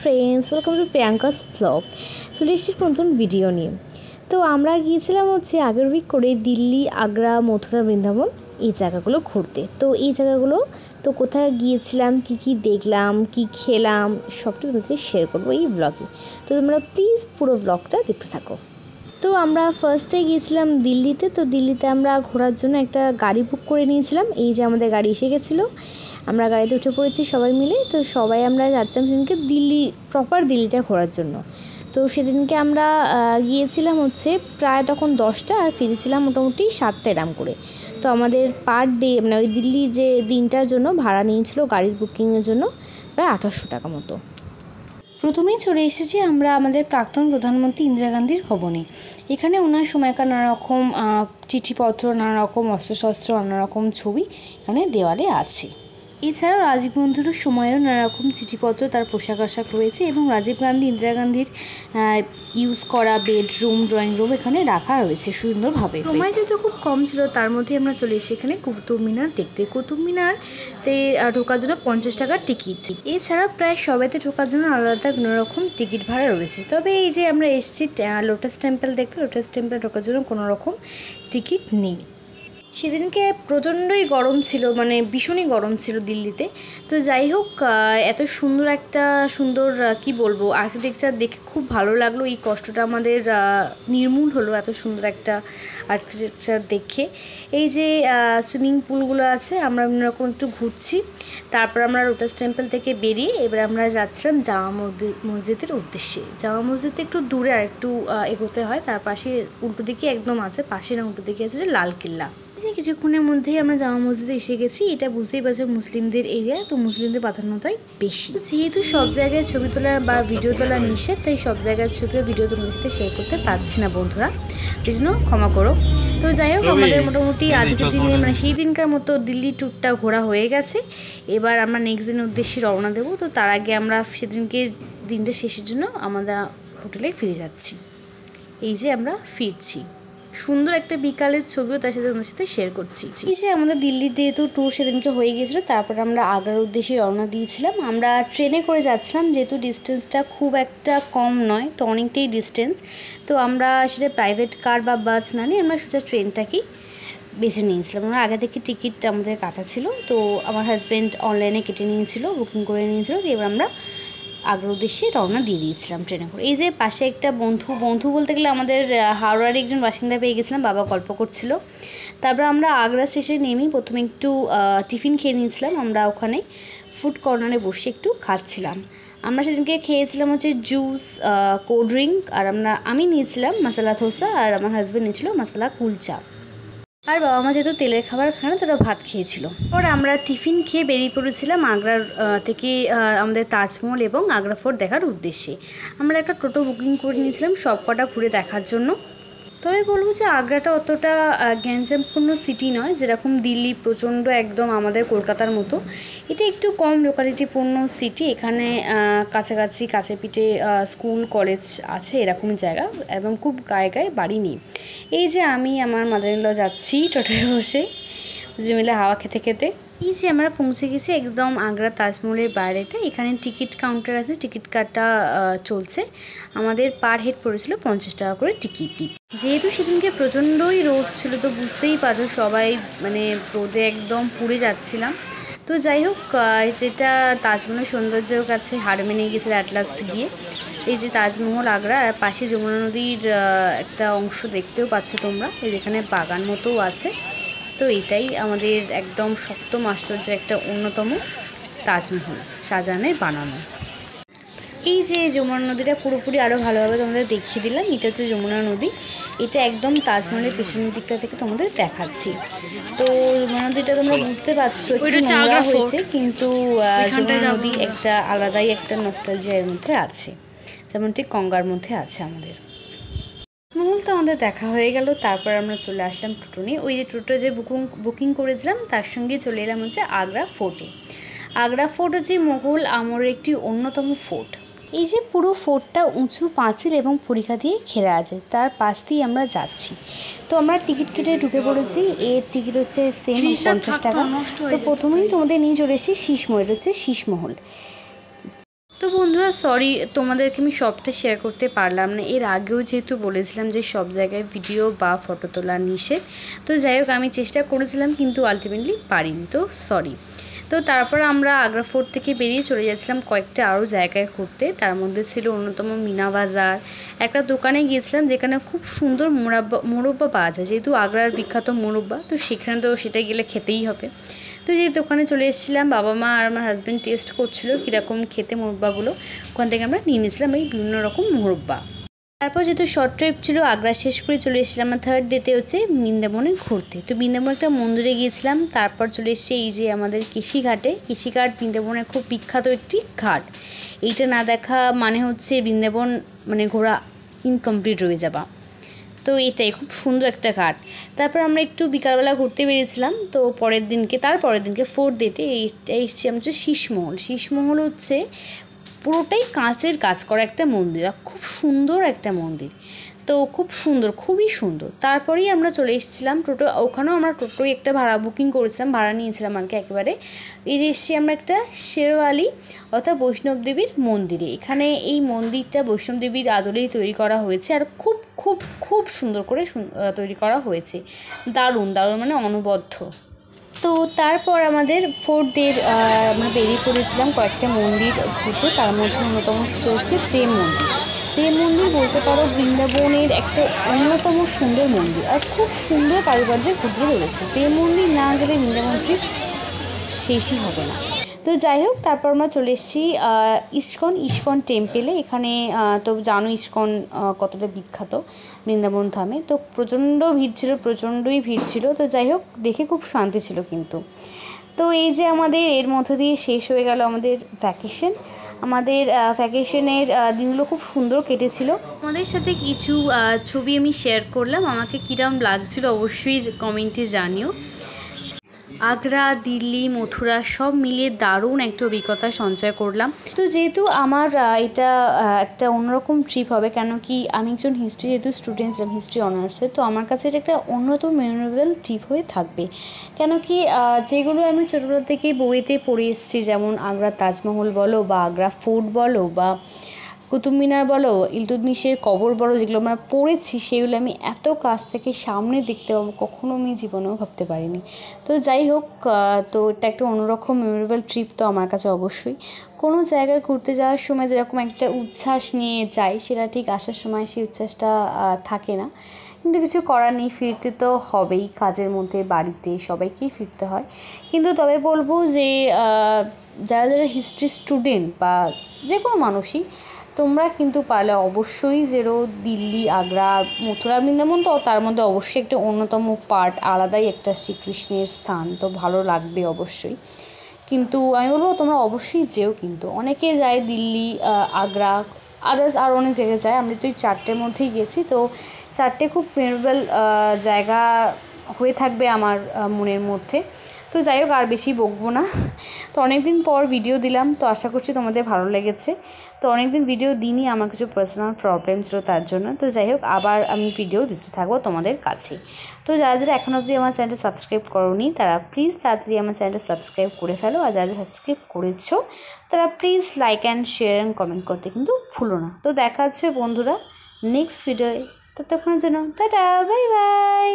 Friends welcome to Priyanka's blog চলে এসেছি নতুন ভিডিও নিয়ে। তো, আমরা গিয়েছিলাম হচ্ছে আগের উইক করে দিল্লি, আগ্রা, মথুরা, বৃন্দাবন, এই জায়গাগুলো ঘুরতে। তো, এই জায়গাগুলো, তো কোথায় গিয়েছিলাম, কি কি দেখলাম, কি খেলাম সবটা তোমাদের শেয়ার করব এই ব্লগে তো, তোমরা প্লিজ পুরো ব্লগটা দেখতে থাকো। তো, আমরা ফার্স্টে গিয়েছিলাম দিল্লিতে। তো, দিল্লিতে আমরা ঘোরার জন্য একটা গাড়ি বুক করে নিয়েছিলাম। এই যে আমাদের গাড়ি এসে গেছিল। আমরা গাড়িতে উঠে পড়েছি সবাই মিলে, তো সবাই আমরা যাচ্ছিলাম সেদিনকে দিল্লি প্রপার দিল্লিটা ঘোরার জন্য। তো সেদিনকে আমরা গিয়েছিলাম হচ্ছে প্রায় তখন দশটা আর ফিরেছিলাম মোটামুটি সাতটা এরাম করে। তো আমাদের পার ডে মানে ওই দিল্লি যে দিনটার জন্য ভাড়া নিয়েছিল গাড়ির বুকিংয়ের জন্য, প্রায় আঠাশশো টাকা মতো। প্রথমেই চলে এসেছি আমরা আমাদের প্রাক্তন প্রধানমন্ত্রী ইন্দিরা গান্ধীর ভবনে। এখানে ওনার সময়কার নানা রকম চিঠিপত্র নানা রকম অস্ত্রশস্ত্র নানা রকম ছবি এখানে দেওয়ালে আছে। এছাড়াও রাজীব গান্ধীর সময়েও নানা রকম চিঠিপত্র তার পোশাক আশাক রয়েছে এবং রাজীব গান্ধী, ইন্দিরা গান্ধীর ইউজ করা বেডরুম ড্রয়িং রুম এখানে রাখা রয়েছে সুন্দরভাবে। সময় যেহেতু খুব কম ছিল, তার মধ্যে আমরা চলে এসেছি এখানে কুতুব মিনার দেখতে। কুতুব মিনারতে ঢোকার জন্য পঞ্চাশ টাকার টিকিট এছাড়া প্রায় সবাইতে ঢোকার জন্য আলাদা বিভিন্ন রকম টিকিট ভাড়া রয়েছে। তবে এই যে আমরা এসেছি লোটাস টেম্পল দেখতে লোটাস টেম্পল ঢোকার জন্য কোনো রকম টিকিট নেই। সেদিনকে প্রচণ্ডই গরম ছিল মানে ভীষণই গরম ছিল দিল্লিতে। তো যাই হোক এত সুন্দর একটা সুন্দর কি বলব আর্কিটেকচার দেখে খুব ভালো লাগল। এই কষ্টটা আমাদের নির্মূল হলো এত সুন্দর একটা আর্কিটেকচার দেখে। এই যে সুইমিং পুলগুলো আছে, আমরা অন্য রকম একটু ঘুরছি। তারপর আমরা লোটাস টেম্পল থেকে বেরিয়ে এবার আমরা যাচ্ছিলাম জামা মসজিদের উদ্দেশ্যে। জামা মসজিদ একটু দূরে আর একটু এগোতে হয়। তার পাশে উল্টো দিকে একদম আছে, পাশে না উল্টো দিকে আছে যে লালকিল্লা যে কিছুক্ষণের মধ্যেই আমরা জামা মসজিদে এসে গেছি এটা বুঝতেই পারছ মুসলিমদের এরিয়া তো মুসলিমদের প্রাধান্যতাই বেশি। যেহেতু সব জায়গায় ছবি তোলা বা ভিডিও তোলা নিষেধ তাই সব জায়গায় ছবি ভিডিও তোমাদের সাথে শেয়ার করতে পারছি না বন্ধুরা। সেই জন্য ক্ষমা করো। তো যাই হোক আমাদের মোটামুটি আজকের দিনে মানে সেই দিনকার মতো দিল্লি ট্যুরটা ঘোরা হয়ে গেছে। এবার আমরা নেক্সট দিনের উদ্দেশ্যে রওনা দেবো। তো তার আগে আমরা সেদিনকে দিনটা শেষের জন্য আমরা হোটেলে ফিরে যাচ্ছি। এই যে আমরা ফিরছি। সুন্দর একটা বিকালের ছবিও তার সাথে ওনার সাথে শেয়ার করছি। এই যে আমাদের দিল্লির যেহেতু ট্যুর সেদিনকে হয়ে গিয়েছিল, তারপর আমরা আগ্রার উদ্দেশ্যে রওনা দিয়েছিলাম। আমরা ট্রেনে করে যাচ্ছিলাম, যেহেতু ডিস্টেন্সটা খুব একটা কম নয়, তো অনেকটাই ডিস্টেন্স তো আমরা সেটা প্রাইভেট কার বা বাস না নিয়ে আমরা সোজা ট্রেনটাকেই বেছে নিয়েছিলাম। আমরা আগে থেকে টিকিট আমাদের কাটা ছিল, তো আমার হাজব্যান্ড অনলাইনে কেটে নিয়েছিল বুকিং করে নিয়েছিল, তো এবার আমরা আগ্রা উদ্দেশ্যে রওনা দিয়ে দিয়েছিলাম ট্রেনে করে। এই যে পাশে একটা বন্ধু বন্ধু বলতে গেলে আমাদের হাওড়ার একজন বাসিন্দা পেয়ে গেছিলাম, বাবা গল্প করছিল। তারপর আমরা আগ্রা স্টেশনে নেমেই প্রথমে একটু টিফিন খেয়ে নিয়েছিলাম, আমরা ওখানে ফুড কর্নারে বসে একটু খাচ্ছিলাম। আমরা সেদিনকে খেয়েছিলাম হচ্ছে জুস কোল্ড ড্রিঙ্ক আর আমরা, আমি নিয়েছিলাম মশলা ধোসা, আর আমার হাজব্যান্ড নিয়েছিল মশলা কুলচা। আর বাবা মা যেহেতু তেলের খাবার খায় না তারা ভাত খেয়েছিল। পর আমরা টিফিন খেয়ে বেরিয়ে পড়েছিলাম আগ্রার থেকে আমাদের তাজমহল এবং আগ্রা ফোর্ট দেখার উদ্দেশ্যে। আমরা একটা টোটো বুকিং করে নিয়েছিলাম সব কটা ঘুরে দেখার জন্য। তবে বলব যে আগ্রাটা অতটা গ্যাঞ্জামপূর্ণ সিটি নয়, যেরকম দিল্লি প্রচণ্ড একদম আমাদের কলকাতার মতো। এটা একটু কম লোকালিটিপূর্ণ সিটি এখানে কাছাকাছি কাছে পিঠে স্কুল কলেজ আছে এরকম জায়গা একদম খুব গায়ে গায়ে বাড়ি নেই। এই যে আমি আমার মাদারিনল যাচ্ছি টোটোয় বসে। দুজন মিলে হাওয়া খেতে খেতে। এই যে আমরা পৌঁছে গেছি একদম আগ্রা তাজমহলের বাইরেটা। এখানে টিকিট কাউন্টার আছে, টিকিট কাটা চলছে। আমাদের পার হেড পড়েছিল পঞ্চাশ টাকা করে টিকিটটি যেহেতু সেদিনকে প্রচণ্ডই রোদ ছিল, তো বুঝতেই পারছ সবাই মানে রোদে একদম পুড়ে যাচ্ছিলাম। তো যাই হোক যেটা তাজমহলের সৌন্দর্যের কাছে হার মেনে গেছিল অ্যাট লাস্ট গিয়ে। এই যে তাজমহল আগ্রা আর পাশে যমুনা নদীর একটা অংশ দেখতেও পাচ্ছ তোমরা। এই যেখানে বাগান মতোও আছে। তো এটাই আমাদের একদম সপ্তম আশ্চর্যের একটা অন্যতম তাজমহল শাহজাহানের বানানো। এই যে যমুনা নদীটা পুরোপুরি আরও ভালোভাবে তোমাদের দেখিয়ে দিলাম। এটা হচ্ছে যমুনা নদী। এটা একদম তাজমহলের পেছনের দিকটা থেকে তোমাদের দেখাচ্ছি। তো যমুনা নদীটা তোমরা বুঝতে পারছ নোংরা হয়েছে কিন্তু যমুনা নদী একটা আলাদাই একটা নস্টালজিয়ার মধ্যে আছে। যেমন ঠিক গঙ্গার মধ্যে আছে আমাদের। মহল তো আমাদের দেখা হয়ে গেল তারপর আমরা চলে আসলাম টোটো নিয়ে ওই যে টোটো যে বুকিং বুকিং করেছিলাম তার সঙ্গে চলে এলাম হচ্ছে আগ্রা ফোর্টে। আগ্রা ফোর্ট হচ্ছে মোগল আমলের একটি অন্যতম ফোর্ট। এই যে পুরো ফোর্টটা উঁচু পাঁচিল এবং পরীক্ষা দিয়ে ঘেরা আছে তার পাশ দিয়ে আমরা যাচ্ছি। তো আমরা টিকিট কেটে ঢুকে পড়েছি। এর টিকিট হচ্ছে সেম পঞ্চাশ টাকা। তো প্রথমেই তোমাদের নিয়ে চলে এসেছি শীষমহল। হচ্ছে শীষমহল। তো বন্ধুরা সরি তোমাদেরকে আমি সবটা শেয়ার করতে পারলাম না। এর আগেও যেহেতু বলেছিলাম যে সব জায়গায় ভিডিও বা ফটো তোলা নিষেধ। তো যাই হোক, আমি চেষ্টা করেছিলাম, কিন্তু আলটিমেটলি পারিনি। তো সরি তো তারপর আমরা আগ্রা ফোর্ট থেকে বেরিয়ে চলে যাচ্ছিলাম কয়েকটা আরও জায়গায় ঘুরতে। তার মধ্যে ছিল অন্যতম মিনা বাজার। একটা দোকানে গিয়েছিলাম যেখানে খুব সুন্দর মোরাব্বা, মোরব্বা পাওয়া যায়। যেহেতু আগ্রার বিখ্যাত মোরব্বা, তো সেখানে তো সেটা গেলে খেতেই হবে। তো যে দোকানে চলে এসেছিলাম, বাবা মা আর আমার হাজব্যান্ড টেস্ট করছিল কীরকম খেতে মোরব্বাগুলো। ওখান থেকে আমরা নিয়ে নিয়েছিলাম এই বিভিন্ন রকম মোরব্বা। তারপর যেহেতু শর্ট ট্রিপ ছিল, আগ্রা শেষ করে চলে এসেছিলাম আমরা থার্ড ডেতে হচ্ছে বৃন্দাবনে ঘুরতে। তো বৃন্দাবন একটা মন্দিরে গিয়েছিলাম, তারপর চলে এসছে এই যে আমাদের কৃষিঘাটে। কৃষিঘাট বৃন্দাবনের খুব বিখ্যাত একটি ঘাট। এইটা না দেখা মানে হচ্ছে বৃন্দাবন মানে ঘোরা ইনকমপ্লিট রয়ে যাবা তো এটাই খুব সুন্দর একটা ঘাট। তারপর আমরা একটু বিকালবেলা ঘুরতে বেরিয়েছিলাম, তো পরের দিনকে, তার পরের দিনকে ফোর্থ ডেটে এইটা এসছি আমরা হচ্ছে শীষমহল। শীষমহল হচ্ছে পুরোটাই কাঁচের কাজ করা একটা মন্দির খুব সুন্দর একটা মন্দির। তো খুব সুন্দর, খুবই সুন্দর। তারপরেই আমরা চলে এসেছিলাম টোটো, ওখানেও আমরা টোটোই একটা ভাড়া বুকিং করেছিলাম, ভাড়া নিয়েছিলাম আর কি একেবারে। এই যে এসেছি আমরা একটা শেরওয়ালি অর্থাৎ বৈষ্ণব দেবীর মন্দিরে। এখানে এই মন্দিরটা বৈষ্ণব দেবীর আদলেই তৈরি করা হয়েছে আর খুব খুব খুব সুন্দর করে তৈরি করা হয়েছে। দারুণ দারুণ মানে অনবদ্য। তো তারপর আমাদের ফোর্থ ডের আমরা বেরিয়ে পড়েছিলাম কয়েকটা মন্দির ঘুরতে, তার মধ্যে অন্যতম হচ্ছে প্রেম মন্দির। প্রেম মন্দির বলতে পারো বৃন্দাবনের একটা অন্যতম সুন্দর মন্দির আর খুব সুন্দর কারুকার্যে ফুটিয়ে রয়েছে। প্রেম মন্দির না গেলে বৃন্দাবন ট্রিপ শেষই হবে না। তো যাই হোক, তারপর আমরা চলে এসেছি ইস্কন ইস্কন টেম্পেলে এখানে তো জানো ইস্কন কতটা বিখ্যাত বৃন্দাবন ধামে। তো প্রচণ্ড ভিড় ছিল, প্রচণ্ডই ভিড় ছিল। তো যাই হোক, দেখে খুব শান্তি ছিল কিন্তু। তো এই যে আমাদের এর মধ্য দিয়ে শেষ হয়ে গেল আমাদের ভ্যাকেশন আমাদের ভ্যাকেশনের দিনগুলো খুব সুন্দর কেটেছিল। আমাদের সাথে কিছু ছবি আমি শেয়ার করলাম। আমাকে কীরম লাগছিল অবশ্যই কমেন্টে জানিও। আগ্রা, দিল্লি, মথুরা সব মিলিয়ে দারুণ একটা অভিজ্ঞতা সঞ্চয় করলাম। তো যেহেতু আমার এটা একটা অন্যরকম ট্রিপ হবে, কেন কি আমি একজন হিস্ট্রি যেহেতু স্টুডেন্ট ছিলাম হিস্ট্রি অনার্সে তো আমার কাছে এটা একটা অন্যতম মেমোরেবল ট্রিপ হয়ে থাকবে। কেন কি যেগুলো আমি ছোটোবেলা থেকেই বইতে পড়ে এসেছি, যেমন আগ্রা তাজমহল বলো বা আগ্রা ফোর্ট বলো বা কুতুব মিনার বলো ইলতুৎমিশের কবর বলো, যেগুলো আমরা পড়েছি, সেগুলো আমি এত কাছ থেকে সামনে দেখতে পাবো, কখনো আমি জীবনেও ভাবতে পারিনি। তো যাই হোক তো এটা একটা অন্যরকম মেমোরেবল ট্রিপ তো আমার কাছে অবশ্যই। কোনো জায়গায় ঘুরতে যাওয়ার সময় যেরকম একটা উচ্ছ্বাস নিয়ে যাই, সেটা ঠিক আসার সময় সেই উচ্ছ্বাসটা থাকে না। কিন্তু কিছু করার নেই, ফিরতে তো হবেই কাজের মধ্যে, বাড়িতে সবাইকেই ফিরতে হয়। কিন্তু তবে বলব যে যারা যারা হিস্ট্রি স্টুডেন্ট বা যে কোনো মানুষই তোমরা কিন্তু পারলে অবশ্যই যেরো দিল্লি, আগ্রা, মথুরা, বৃন্দাবন তো তার মধ্যে অবশ্যই একটা অন্যতম পার্ট আলাদাই একটা শ্রীকৃষ্ণের স্থান, তো ভালো লাগবে অবশ্যই। কিন্তু আমি বলব তোমরা অবশ্যই যেও কিন্তু। অনেকে যায় দিল্লি আগ্রা আদার্স আর অনেক জায়গায় যায়। আমরা তো এই চারটের মধ্যেই গেছি, তো চারটে খুব মেমোরেবল জায়গা হয়ে থাকবে আমার মনের মধ্যে। তো যাই হোক, আর বেশি বকবো না। তো অনেক দিন পর ভিডিও দিলাম, তো আশা করছি তোমাদের ভালো লেগেছে। তো অনেক দিন ভিডিও দিনই আমার কিছু পার্সোনাল প্রবলেম ছিল তার জন্য। তো যাই হোক, আবার আমি ভিডিও দিতে থাকব তোমাদের কাছে। তো যারা যারা এখনও অবধি আমার চ্যানেলটা সাবস্ক্রাইব করোনি, তারা প্লিজ তাড়াতাড়ি আমার চ্যানেলটা সাবস্ক্রাইব করে ফেলো। আর যারা সাবস্ক্রাইব করেছ, তারা please like and share and comment করতে কিন্তু ভুলো না। তো দেখা হচ্ছে বন্ধুরা নেক্সট ভিডিওয়ে ততক্ষণের জন্য, টাটা বাই বাই